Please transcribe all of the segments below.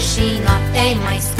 China tem mais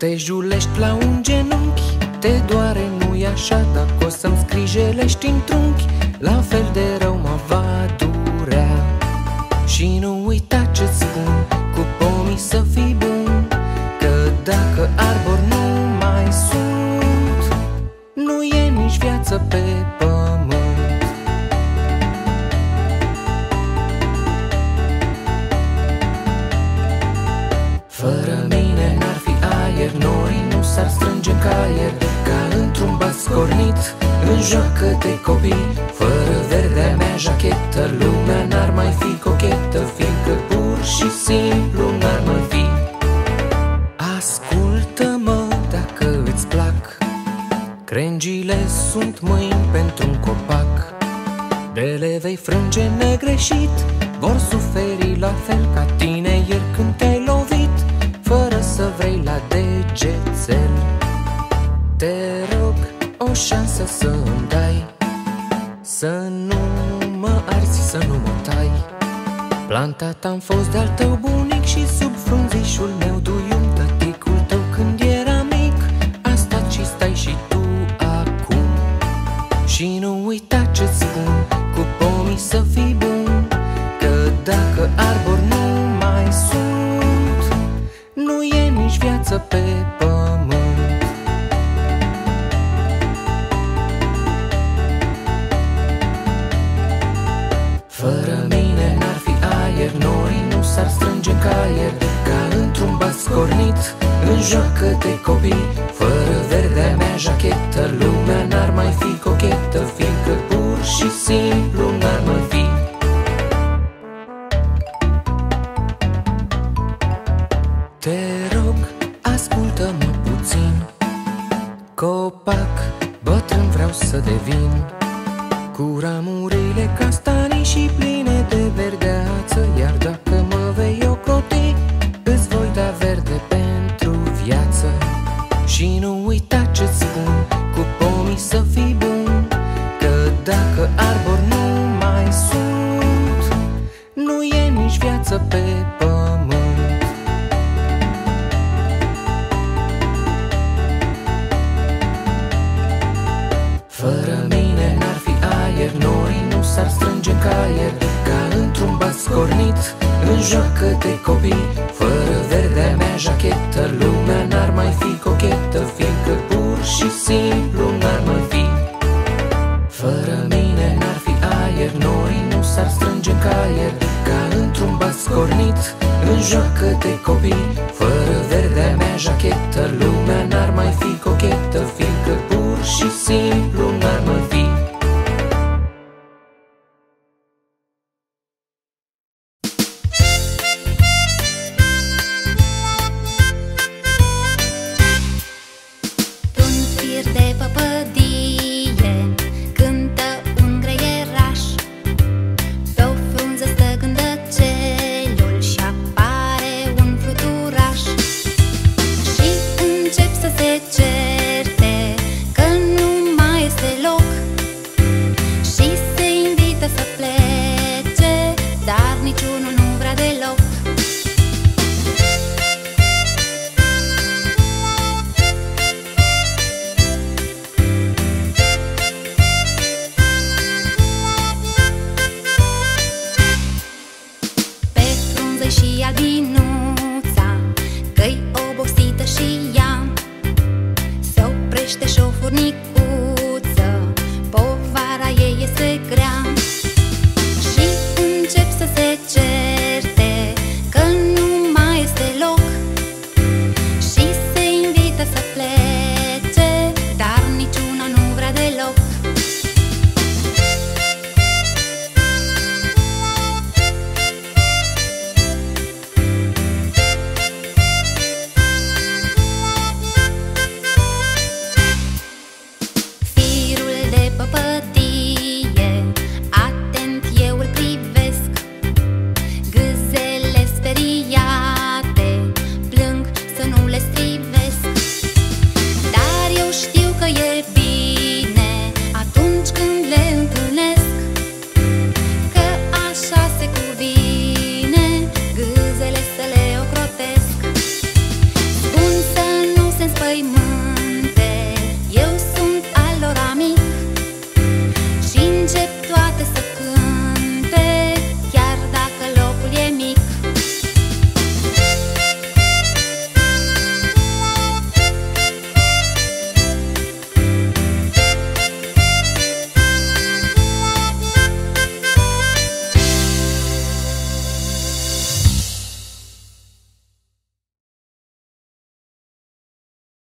te julești la un genunchi Te doare, nu-i așa? Dacă o să-mi scrijelești în trunchi La joacă de copii. Fără verdea mea jachetă Lumea n-ar mai fi cochetă Fiindcă pur și simplu n-ar mai fi. Ascultă-mă dacă îți plac. Crengile sunt mâini pentru un copac. De le vei frânge negreșit Vor suferi la fel ca tine ieri când te-ai lovit. Fără să vrei la degețel Te rog o șansă să îmi dai. Să nu mă arzi, să nu mă tai. Plantat am fost de-al tău bunic și sub frunzișul meu duium scornit În joacă de copii Fără verdea mea jachetă Lumea n-ar mai fi cochetă Fiindcă pur și simplu n-ar mai fi. Te rog, ascultă-mă puțin. Copac, bătrân vreau să devin Cu ramurile castanii și pline de verdeață Iar dacă mă vei ocroti Și nu uita ce-ți spun Cu pomii să fii bun Că dacă arbor nu mai sunt Nu e nici viață pe În joacă de copii Fără Vorbește și